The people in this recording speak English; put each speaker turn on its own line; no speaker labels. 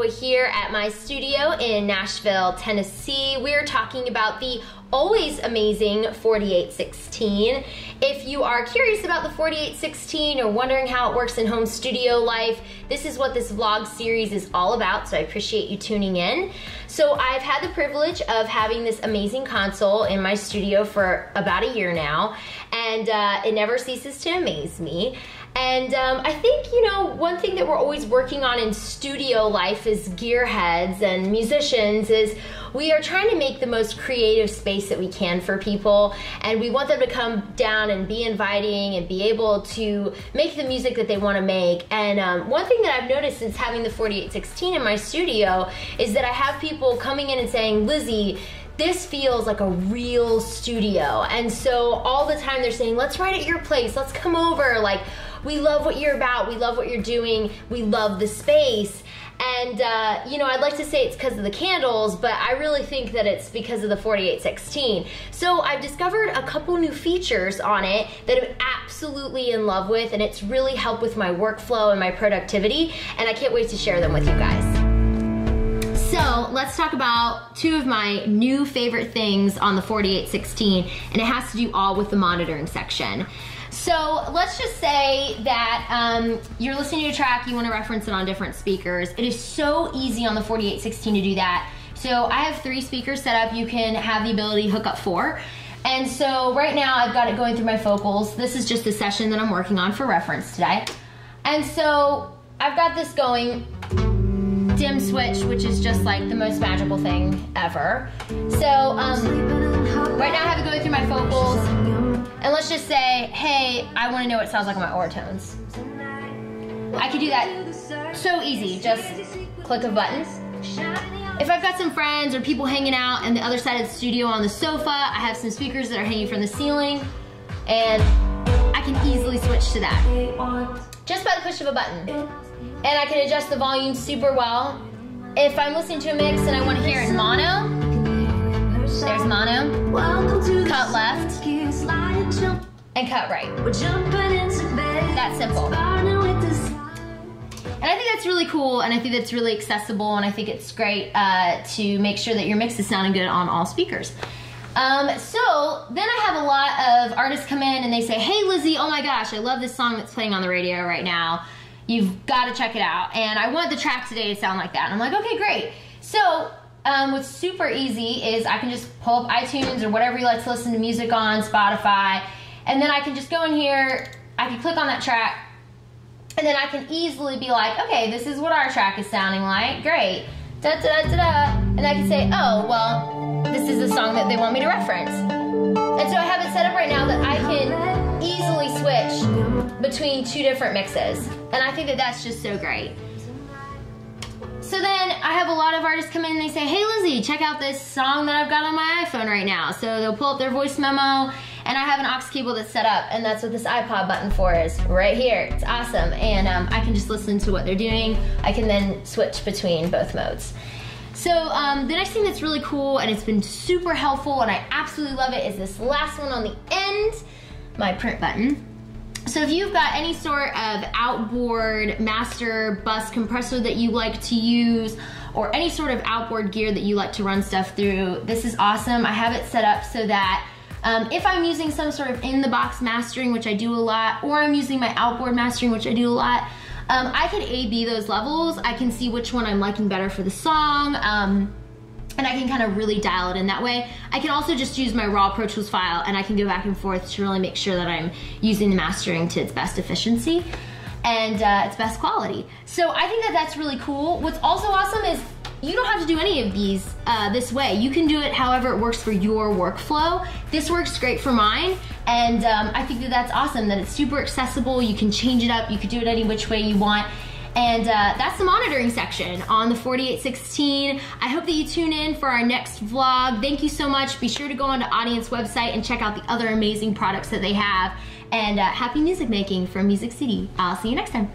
Here at my studio in Nashville, Tennessee. We're talking about the always amazing 4816. If you are curious about the 4816 or wondering how it works in home studio life, this is what this vlog series is all about, so I appreciate you tuning in. So I've had the privilege of having this amazing console in my studio for about a year now, and uh, it never ceases to amaze me. And um, I think, you know, one thing that we're always working on in studio life as gearheads and musicians is we are trying to make the most creative space that we can for people. And we want them to come down and be inviting and be able to make the music that they want to make. And um, one thing that I've noticed since having the 4816 in my studio is that I have people coming in and saying, Lizzy, this feels like a real studio. And so all the time they're saying, let's write at your place, let's come over. Like, we love what you're about, we love what you're doing, we love the space. And, uh, you know, I'd like to say it's because of the candles, but I really think that it's because of the 4816. So I've discovered a couple new features on it that I'm absolutely in love with, and it's really helped with my workflow and my productivity, and I can't wait to share them with you guys. So let's talk about two of my new favorite things on the 4816, and it has to do all with the monitoring section. So let's just say that um, you're listening to a track, you want to reference it on different speakers. It is so easy on the 4816 to do that. So I have three speakers set up. You can have the ability to hook up four. And so right now I've got it going through my focals. This is just a session that I'm working on for reference today. And so I've got this going dim switch, which is just like the most magical thing ever. So um, right now I have it going through my focals. And let's just say, hey, I want to know what it sounds like on my Avantones. I could do that so easy, just click a button. If I've got some friends or people hanging out in the other side of the studio on the sofa, I have some speakers that are hanging from the ceiling, and can easily switch to that. Just by the push of a button. And I can adjust the volume super well. If I'm listening to a mix and I want to hear it in mono, there's mono, cut left, and cut right. That simple. And I think that's really cool, and I think that's really accessible, and I think it's great uh, to make sure that your mix is sounding good on all speakers. Um, so then I have a lot of artists come in and they say, hey Lizzy, oh my gosh, I love this song that's playing on the radio right now. You've got to check it out. And I want the track today to sound like that. And I'm like, okay, great. So um, what's super easy is I can just pull up iTunes or whatever you like to listen to music on, Spotify, and then I can just go in here, I can click on that track, and then I can easily be like, okay, this is what our track is sounding like, great, da da da da, and I can say, oh, well, this is a song that they want me to reference. And so I have it set up right now that I can easily switch between two different mixes, and I think that that's just so great. So then I have a lot of artists come in and they say, hey Lizzy, check out this song that I've got on my iPhone right now. So they'll pull up their voice memo and I have an aux cable that's set up and that's what this iPod button for is right here. It's awesome. And um, I can just listen to what they're doing. I can then switch between both modes. So um, the next thing that's really cool and it's been super helpful and I absolutely love it is this last one on the end, my print button. So if you've got any sort of outboard master bus compressor that you like to use or any sort of outboard gear that you like to run stuff through, this is awesome. I have it set up so that um, if I'm using some sort of in-the-box mastering, which I do a lot, or I'm using my outboard mastering, which I do a lot, um, I can A-B those levels. I can see which one I'm liking better for the song. Um, and I can kind of really dial it in that way. I can also just use my raw Pro Tools file and I can go back and forth to really make sure that I'm using the mastering to its best efficiency and uh, its best quality. So I think that that's really cool. What's also awesome is you don't have to do any of these uh, this way. You can do it however it works for your workflow. This works great for mine, and um, I think that that's awesome, that it's super accessible. You can change it up. You can do it any which way you want. And uh, that's the monitoring section on the 4816. I hope that you tune in for our next vlog. Thank you so much. Be sure to go onto Audient's website and check out the other amazing products that they have. And uh, happy music making from Music City. I'll see you next time.